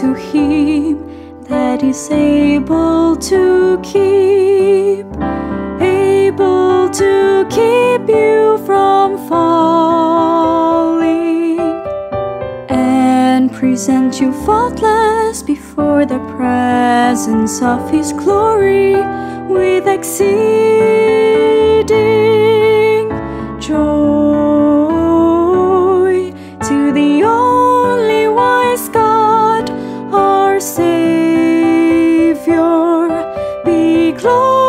to Him that is able to keep, able to keep you from falling, and present you faultless before the presence of His glory with exceeding Savior, be glorified.